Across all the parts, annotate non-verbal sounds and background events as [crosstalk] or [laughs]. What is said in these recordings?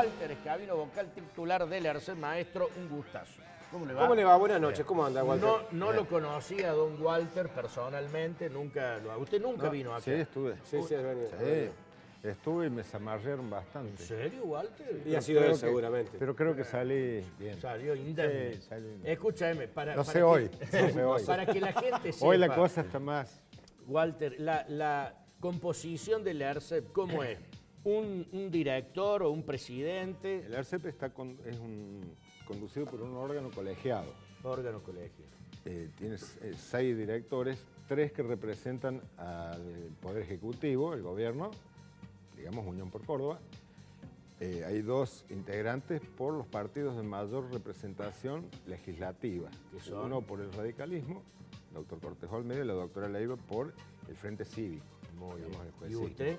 Walter Escabino, vocal titular del Arce Maestro, un gustazo. ¿Cómo le va? ¿Cómo le va? Buenas noches, ¿cómo anda, Walter? No, no lo conocía a don Walter personalmente, nunca lo Usted nunca vino acá. Sí, estuve. Sí, sí, es venido. Sí. Estuve y me zamarrearon bastante. ¿En serio, Walter? Y ha sido él, seguramente. Pero creo que salí bien. Salió indemne. Sí. Escúchame, para, No para sé que- hoy, no sé [laughs] hoy. para que la gente sepa. Hoy la cosa está más... Walter, la, la composición del ERCEP, ¿cómo es? ¿Un, un director o un presidente? El ARCEP está con- es un- conducido por un órgano colegiado. Órgano colegio. Eh, tiene eh, seis directores, tres que representan al Poder Ejecutivo, el gobierno, digamos Unión por Córdoba. Eh, hay dos integrantes por los partidos de mayor representación legislativa. ¿Qué son? Uno por el radicalismo, el doctor Cortés Olmedo, y la doctora Leiva por el Frente Cívico. Muy digamos, el ¿Y usted?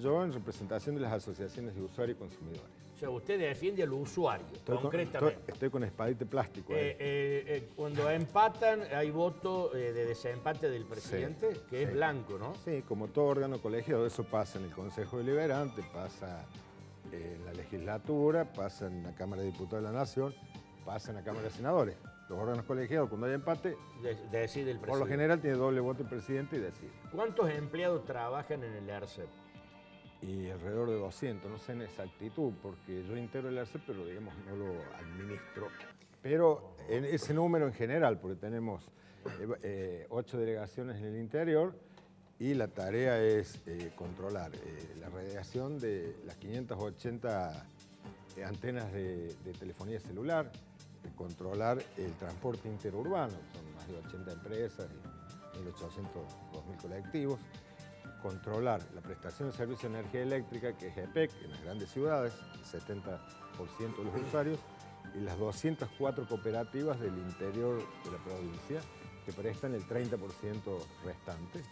Yo en representación de las asociaciones de usuarios y consumidores. O sea, usted defiende al usuario, Estoy con- concretamente. estoy- estoy con espadite plástico. ahí. Eh, eh, eh, cuando empatan, hay voto eh, de desempate del presidente, que es blanco, ¿no? Sí, como todo órgano colegiado, eso pasa en el Consejo Deliberante, pasa en la legislatura, pasa en la Cámara de Diputados de la Nación, pasa en la Cámara de Senadores. Los órganos colegiados, cuando hay empate, De- decide el presidente. por lo general tiene doble voto el presidente y decide. ¿Cuántos empleados trabajan en el ERCEP? Y alrededor de 200, no sé en exactitud, porque yo integro el ARCE, pero digamos no lo administro. Pero en ese número en general, porque tenemos eh, eh, ocho delegaciones en el interior y la tarea es eh, controlar eh, la radiación de las 580 eh, antenas de, de telefonía celular, controlar el transporte interurbano, son más de 80 empresas y 1.800, 2.000 colectivos, controlar la prestación de servicio de energía eléctrica, que es EPEC, en las grandes ciudades, el 70% de los usuarios, y las 204 cooperativas del interior de la provincia, que prestan el 30% restante.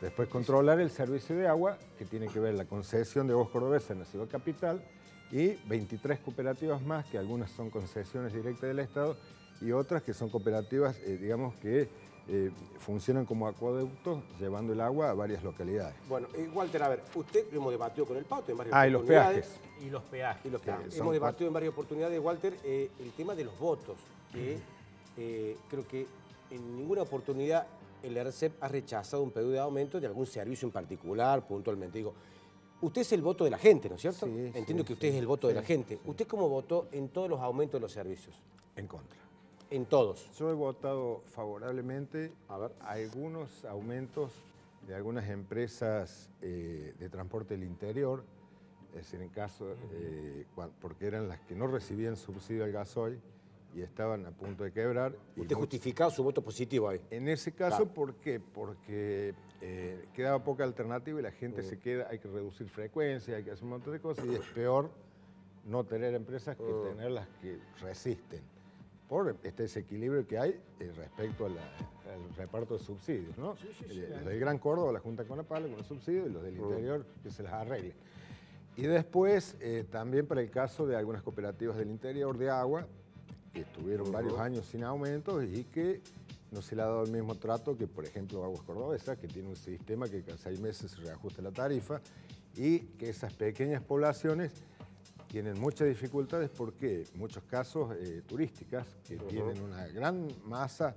Después controlar el servicio de agua, que tiene que ver la concesión de Voz Cordobesa en la ciudad capital, y 23 cooperativas más, que algunas son concesiones directas del Estado, y otras que son cooperativas, eh, digamos, que eh, funcionan como acueductos llevando el agua a varias localidades. Bueno, eh, Walter, a ver, usted hemos debatido con el Pauto en varias Ah, y los oportunidades. peajes. Y los peajes. Y los peajes. Hemos debatido cuatro. en varias oportunidades, Walter, eh, el tema de los votos, que eh, creo que en ninguna oportunidad el ERCEP ha rechazado un pedido de aumento de algún servicio en particular, puntualmente. Digo, usted es el voto de la gente, ¿no es cierto? Sí, Entiendo sí, que usted sí, es el voto de la gente. ¿Usted cómo votó en todos los aumentos de los servicios? En contra. En todos. Yo he votado favorablemente A ver. a algunos aumentos de algunas empresas eh, de transporte del interior, es decir, en caso, eh, porque eran las que no recibían subsidio al gasoil y estaban a punto de quebrar. Usted justificado su voto positivo ahí. En ese caso, Claro. ¿por qué? Porque eh, quedaba poca alternativa y la gente se queda, hay que reducir frecuencia, hay que hacer un montón de cosas y es peor no tener empresas que tener las que resisten por este desequilibrio que hay eh, respecto a la- al reparto de subsidios, ¿no? Eh, los del Gran Córdoba la juntan con la pala con los subsidios y los del interior que se las arregle. Y después, eh, también para el caso de algunas cooperativas del interior de agua, que estuvieron varios años sin aumentos y que no se le ha dado el mismo trato que, por ejemplo, Aguas Cordobesa, que tiene un sistema que cada seis meses se reajusta la tarifa y que esas pequeñas poblaciones tienen muchas dificultades porque en muchos casos eh, turísticas, que tienen una gran masa,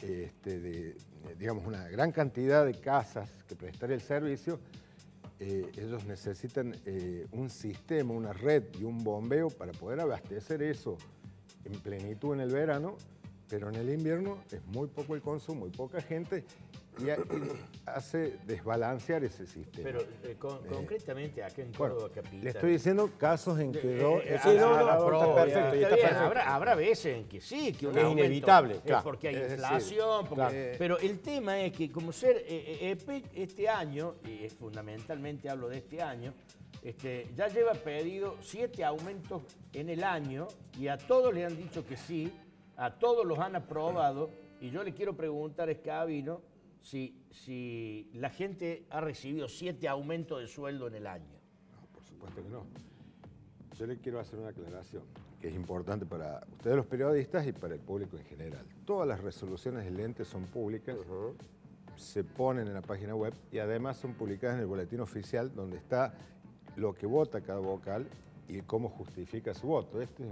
este, de, digamos, una gran cantidad de casas que prestar el servicio, eh, ellos necesitan eh, un sistema, una red y un bombeo para poder abastecer eso en plenitud en el verano, pero en el invierno es muy poco el consumo, muy poca gente y, ha- y hace desbalancear ese sistema. Pero eh, con- concretamente acá en Bueno, Córdoba Capital. le estoy diciendo casos en que. Eh, eh, Sí, no, no, ah, está perfecto, está está bien, perfecto. Habrá, habrá veces en que sí, que un Es aumento inevitable, claro. porque hay decir, inflación, porque- claro. pero el tema es que como ser eh, eh, EPEC este año, y es fundamentalmente hablo de este año, este, ya lleva pedido siete aumentos en el año y a todos le han dicho que sí, a todos los han aprobado y yo le quiero preguntar a Escabino si, si la gente ha recibido siete aumentos de sueldo en el año. No, por supuesto que no. Yo le quiero hacer una aclaración que es importante para ustedes los periodistas y para el público en general. Todas las resoluciones del ente son públicas, se ponen en la página web y además son publicadas en el boletín oficial donde está lo que vota cada vocal y cómo justifica su voto. Este es,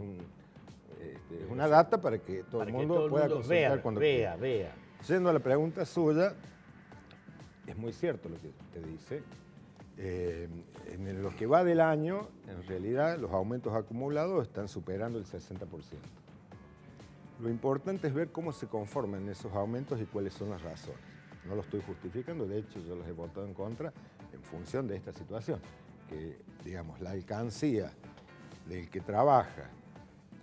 este, una data para que todo el mundo pueda consultar vea, cuando vea, vea. Yendo a la pregunta suya, es muy cierto lo que usted dice. Eh, en lo que va del año, en realidad los aumentos acumulados están superando el 60%. Lo importante es ver cómo se conforman esos aumentos y cuáles son las razones. No lo estoy justificando, de hecho yo los he votado en contra en función de esta situación, que digamos la alcancía del que trabaja,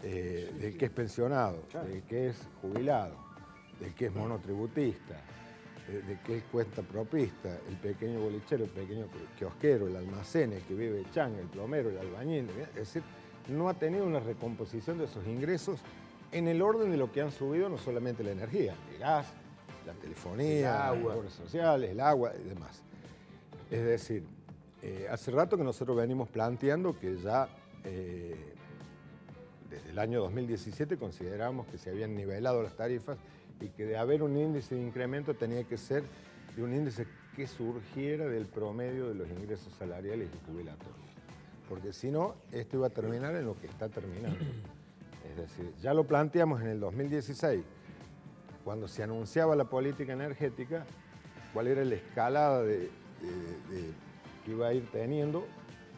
eh, del que es pensionado, del que es jubilado, del que es monotributista, eh, de que es cuenta propista, el pequeño bolichero, el pequeño kiosquero, el almacén, el que vive changa, el plomero, el albañil, es decir, no ha tenido una recomposición de esos ingresos en el orden de lo que han subido no solamente la energía, el gas, la telefonía, las redes sociales, el agua y demás. Es decir, eh, hace rato que nosotros venimos planteando que ya eh, desde el año 2017 consideramos que se habían nivelado las tarifas y que de haber un índice de incremento tenía que ser de un índice que surgiera del promedio de los ingresos salariales y jubilatorios. Porque si no, esto iba a terminar en lo que está terminando. Es decir, ya lo planteamos en el 2016, cuando se anunciaba la política energética, cuál era la escalada de, que iba a ir teniendo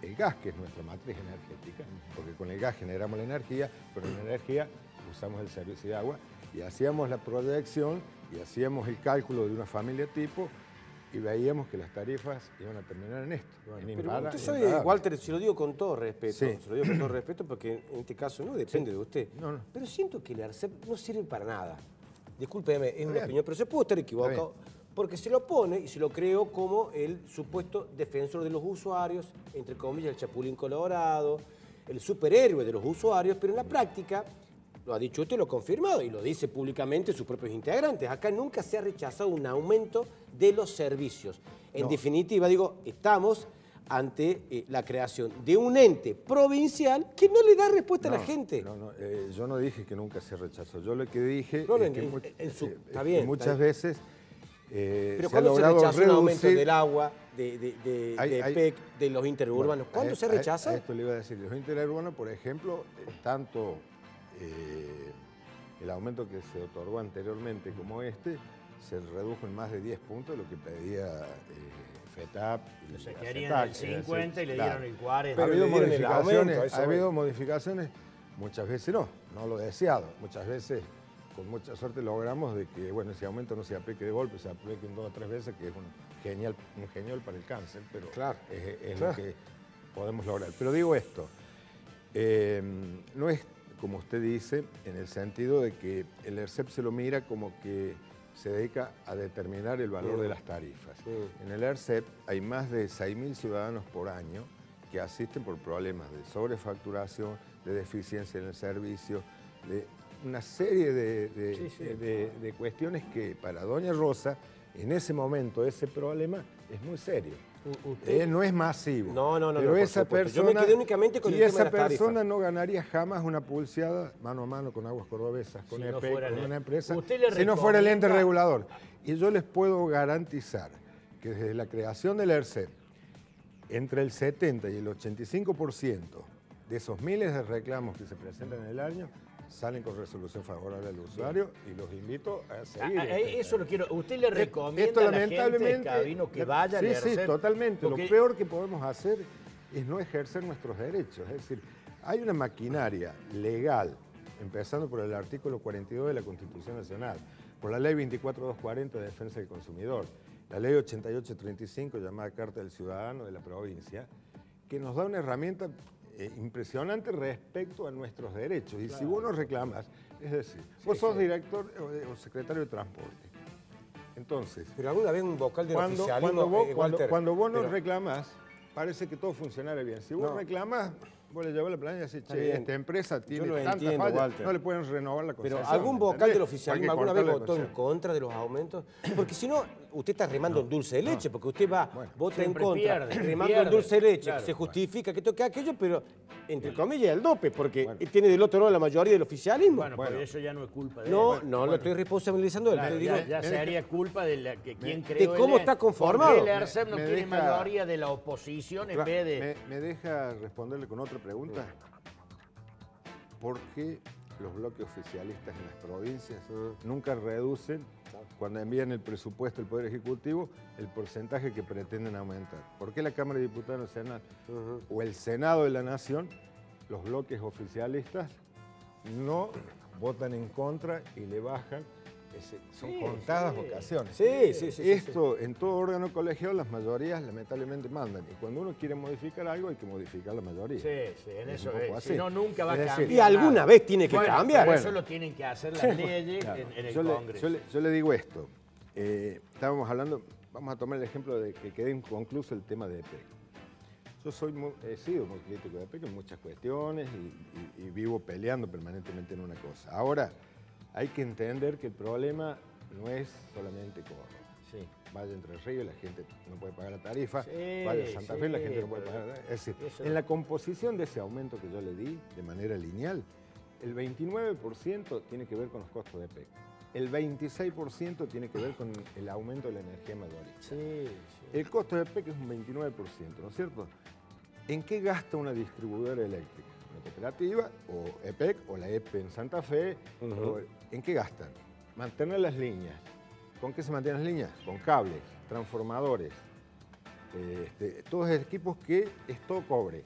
el gas, que es nuestra matriz energética, porque con el gas generamos la energía, pero la energía usamos el servicio de agua y hacíamos la proyección y hacíamos el cálculo de una familia tipo y veíamos que las tarifas iban a terminar en esto. pero usted sabe, Walter, se lo digo con todo respeto, se lo digo con todo respeto porque en este caso no depende de usted. Pero siento que el ARCEP no sirve para nada. Discúlpeme, es una opinión, pero se puede estar equivocado. Porque se lo pone y se lo creo como el supuesto defensor de los usuarios, entre comillas, el chapulín colorado, el superhéroe de los usuarios, pero en la práctica lo ha dicho usted, lo ha confirmado y lo dice públicamente sus propios integrantes. Acá nunca se ha rechazado un aumento de los servicios. En definitiva, digo, estamos ante eh, la creación de un ente provincial que no le da respuesta a la gente. No, no, eh, yo no dije que nunca se rechazó. Yo lo que dije es que, muchas veces Pero ¿cuándo se, rechazó un aumento del agua, de, de, PEC, de los interurbanos? ¿Cuándo se rechaza? esto le iba a decir. Los interurbanos, por ejemplo, tanto eh, el aumento que se otorgó anteriormente como este se redujo en más de 10 puntos de lo que pedía eh, FETAP. Y se querían el 50 y le dieron el 40. ha habido, modificaciones, ha habido modificaciones, muchas veces no, no lo deseado. Muchas veces, con mucha suerte, logramos de que bueno, ese aumento no se aplique de golpe, se aplique en dos o tres veces, que es un genial, un genial para el cáncer, pero claro, es, lo que podemos lograr. Pero digo esto, eh, no es como usted dice, en el sentido de que el ERCEP se lo mira como que se dedica a determinar el valor de las tarifas. En el ERCEP hay más de 6.000 ciudadanos por año que asisten por problemas de sobrefacturación, de deficiencia en el servicio, de una serie de, de cuestiones que para Doña Rosa, en ese momento, ese problema es muy serio. Usted... no es masivo. No, no, no. Pero esa persona, Yo me quedé únicamente con y esa persona no ganaría jamás una pulseada mano a mano con Aguas Cordobesas, con EPE, con una empresa, si no fuera el ente regulador. Y yo les puedo garantizar que desde la creación del ERCEP, entre el 70 y el 85% de esos miles de reclamos que se presentan en el año salen con resolución favorable al usuario y los invito a seguir. Ah, ah, eso lo quiero. ¿Usted le recomienda a la gente que vaya Sí, sí, totalmente. Lo peor que podemos hacer es no ejercer nuestros derechos. Es decir, hay una maquinaria legal, empezando por el artículo 42 de la Constitución Nacional, por la ley 24240 de defensa del consumidor, la ley 8835 llamada Carta del Ciudadano de la provincia, que nos da una herramienta eh, impresionante respecto a nuestros derechos. Y si vos no reclamas, es decir, vos sos director o, secretario de transporte. Entonces. Pero alguna vez un vocal de cuando, cuando vos, cuando, vos no reclamas, parece que todo funcionara bien. Si vos reclamas, vos le llevas la planilla y decís, che, esta empresa tiene tantas fallas, no le pueden renovar la concesión. Pero algún vocal del oficialismo alguna vez votó en contra de los aumentos, porque si no, usted está remando en dulce de leche, porque usted va, vota en contra, pierde, remando pierde, en dulce de leche, claro. se justifica que toque aquello, pero entre comillas el dope, porque tiene del otro lado la mayoría del oficialismo. Bueno, pero eso ya no es culpa de no, él. no lo estoy responsabilizando. Claro, le ya, digo, ya sería culpa de la que quien de creó cómo el- está conformado. El ERCEP no Me- me tiene mayoría de la oposición en vez de... ¿Me, deja responderle con pregunta? ¿Por qué los bloques oficialistas en las provincias nunca reducen, cuando envían el presupuesto al Poder Ejecutivo, el porcentaje que pretenden aumentar? ¿Por qué la Cámara de Diputados el Senado, o el Senado de la Nación, los bloques oficialistas, no votan en contra y le bajan? Son contadas ocasiones. Sí, sí, sí, sí, Esto, en todo órgano colegiado, las mayorías lamentablemente mandan. Y cuando uno quiere modificar algo, hay que modificar la mayoría. Sí, sí, en Es eso es. así. Si no, nunca va a decir, cambiar. Y alguna nada. vez tiene que Bueno, cambiar. Bueno. eso lo tienen que hacer las leyes Claro. en, en el yo, le, Congreso. yo le- yo le digo esto. Eh, estábamos hablando, vamos a tomar el ejemplo de que quede inconcluso el tema de EPEC. Yo soy muy- he sido muy crítico de EPEC en muchas cuestiones y, y- y vivo peleando permanentemente en una cosa. Ahora, hay que entender que el problema no es solamente Córdoba. Sí. Vaya Entre Ríos, la gente no puede pagar la tarifa. Sí, Vaya a Santa Fe, la sí, gente no puede pagar. Es decir, eso- en la composición de ese aumento que yo le di de manera lineal, el 29% tiene que ver con los costos de PEC. El 26% tiene que ver con el aumento de la energía mayorista. Sí, sí. El costo de PEC es un 29%, ¿no es cierto? ¿En qué gasta una distribuidora eléctrica? ¿Una cooperativa o EPEC o la EPE en Santa Fe? o- ¿En qué gastan? Mantener las líneas. ¿Con qué se mantienen las líneas? Con cables, transformadores, este, todos equipos que es todo cobre.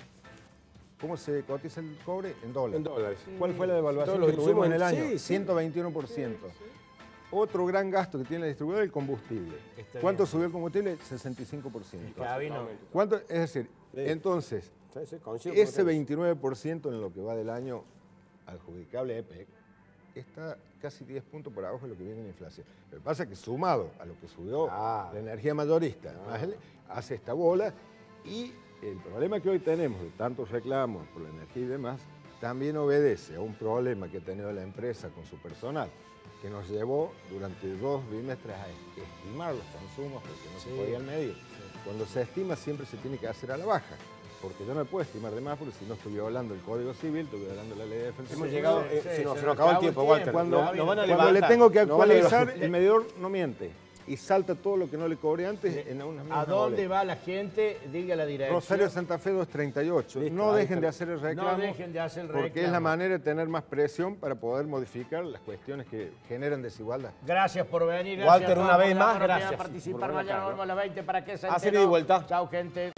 ¿Cómo se cotiza el cobre? En dólares. En dólares. ¿Cuál fue la devaluación que tuvimos en el año? sí, sí. 121%. Otro gran gasto que tiene la distribuidora es el combustible. Está ¿Cuánto bien. subió el combustible? 65%. Cabino. ¿Cuánto? Es decir, Sí. entonces, Sí, sí, ese usted. 29% en lo que va del año adjudicable a EPEC está casi 10 puntos por abajo de lo que viene en inflación. Lo que pasa es que sumado a lo que subió Ah. la energía mayorista, el- hace esta bola y el problema que hoy tenemos de tantos reclamos por la energía y demás, también obedece a un problema que ha tenido la empresa con su personal, que nos llevó durante dos bimestres a estimar los consumos porque no se podían medir. Cuando se estima siempre se tiene que hacer a la baja, porque yo no puedo estimar de más porque si no estoy violando el Código Civil, estoy violando la ley de defensa. Hemos llegado, eh, sí, se, nos, se acabó el tiempo, Walter. Cuando, No, no van a cuando le tengo que No van a actualizar, el medidor no miente y salta todo lo que no le cobré antes en una misma ¿A dónde boleta. va la gente? Diga la dirección. Rosario Santa Fe 238. Listo, no dejen de hacer el reclamo. No dejen de hacer el Porque es la reclamo. manera de tener más presión para poder modificar las cuestiones que generan desigualdad. Gracias por venir. Walter, gracias a una vez más, de gracias participar por mañana a las 20 para que se Hacer y vuelta. Chao, gente.